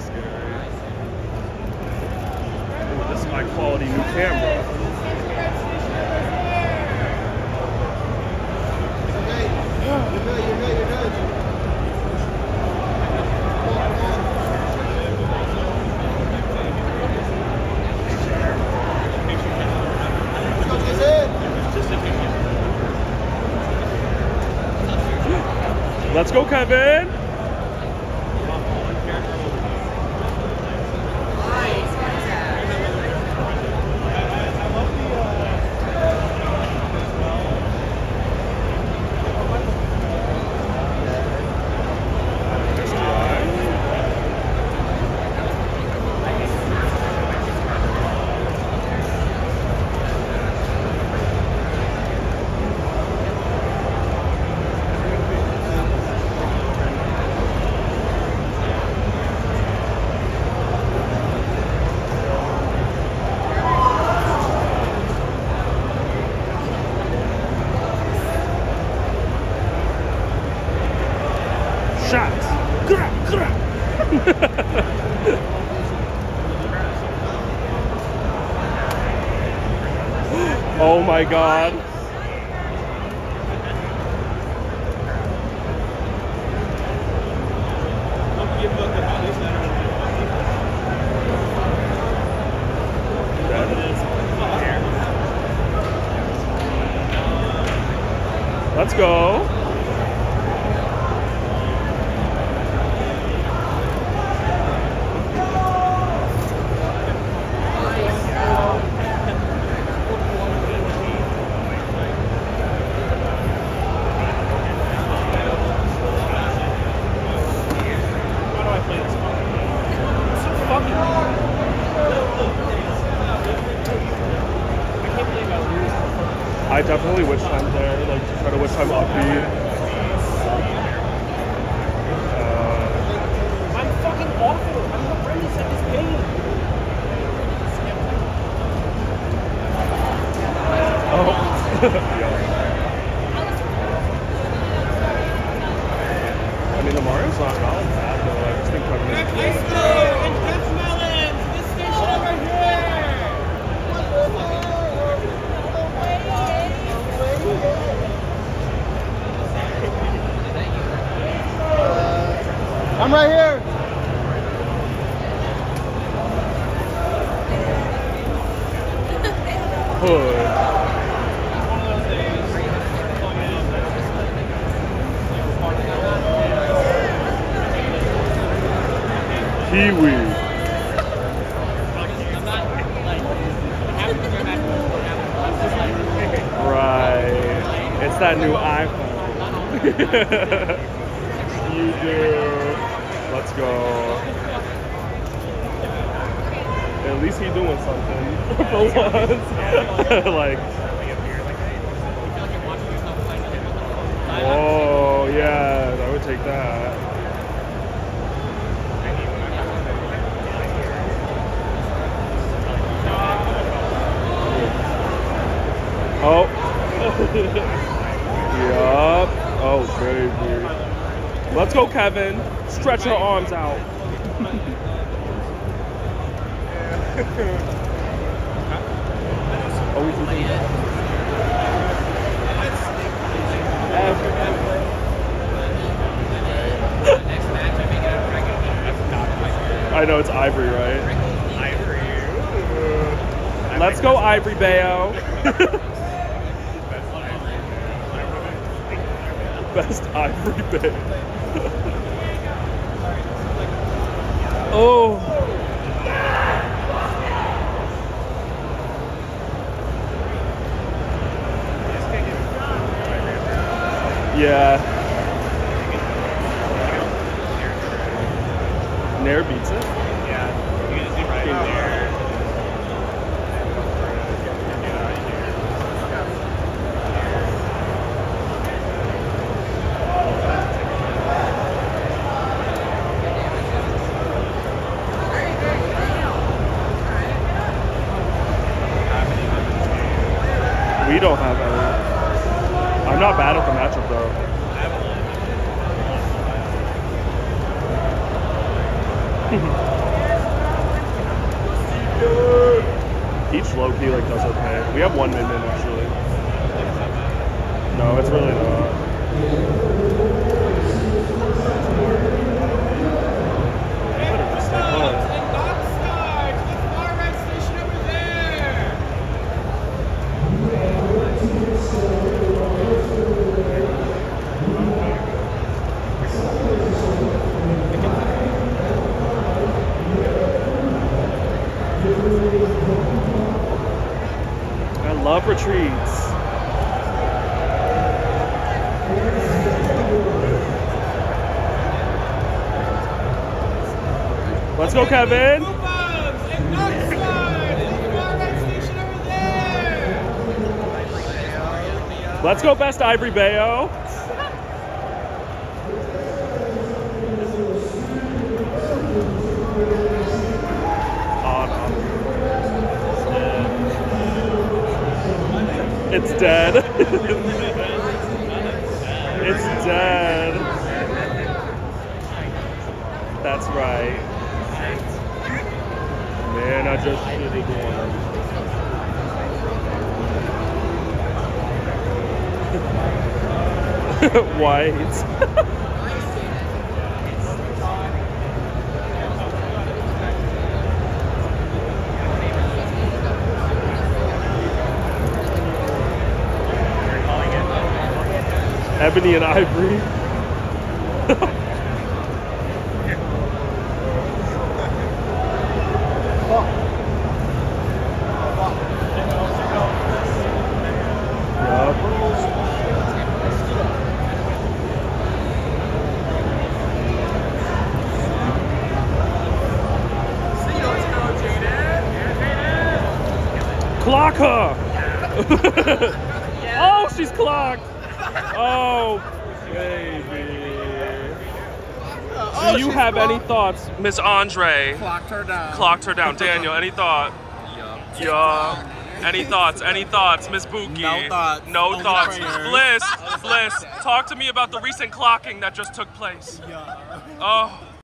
scary. Ooh, this high quality new camera. Good, good, good. Let's go, Kevin. Shots. Oh my god. Let's go. I definitely wish I'm there, like to try to wish I'm upbeat. Uh, I'm fucking awful. I'm horrendous at this game. oh. yeah. I mean, the Mario's not bad though. I just think Kevin is cool. and Pep Melons. This station over here. I'm right here. Kiwi. Right. It's that new iPhone. you do. Go. At least he doing something for once. like, Oh yeah, I would take that. Oh. yup. Oh, baby. Let's go, Kevin. Stretch your arms out. oh, we can do that. I know it's Ivory, right? Let's go, Ivory Bayo. Best Ivory Bay. Oh. Yeah. Nair beats it. of the matchup, though. Each low key like does okay. We have one min min actually. Right station over there. Let's go, best Ivory Bayo. It's dead. it's dead. That's right. Man, I just shitted one. White. Ebony and Ivory. Clock her! oh, she's clocked! Oh, baby. Do oh, you have any thoughts, Miss Andre? Clocked her down. Clocked her down. Daniel, any thought? Yeah. Any thoughts? Any thoughts, Miss Buki? No thoughts. No Only thoughts. prayers. Bliss, Bliss, talk to me about the recent clocking that just took place. Yeah. Oh,